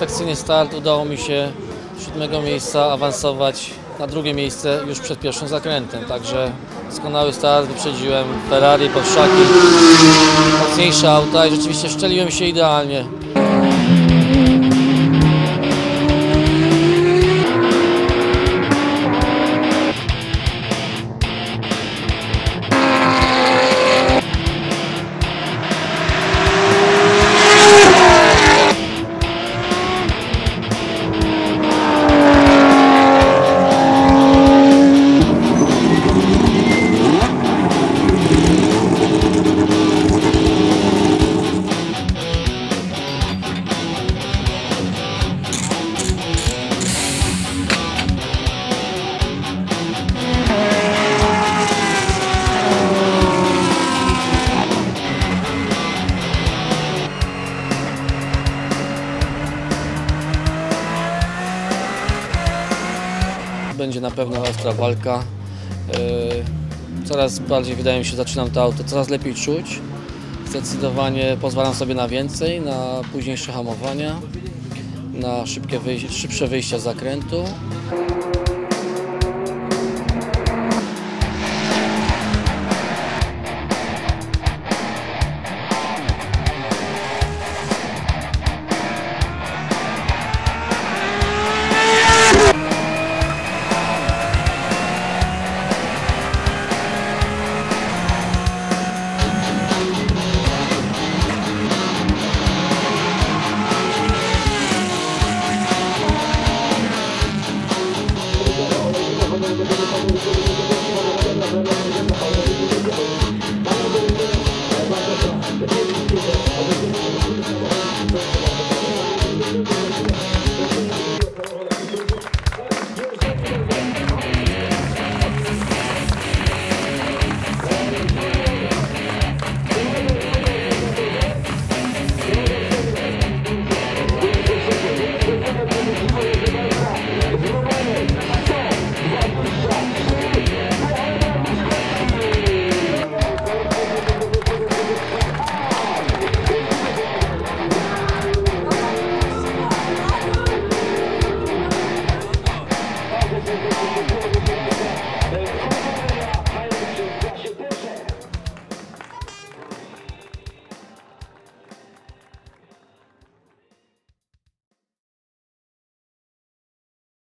rewelacyjny start. Udało mi się z siódmego miejsca awansować na drugie miejsce już przed pierwszym zakrętem. Także doskonały start, wyprzedziłem Ferrari, Powszaki, mocniejsze auta i rzeczywiście szczeliłem się idealnie. Będzie na pewno ostra walka. Yy, Coraz bardziej wydaje mi się, zaczynam to auto coraz lepiej czuć. Zdecydowanie pozwalam sobie na więcej, na późniejsze hamowania, na szybkie wyjście, szybsze wyjścia z zakrętu.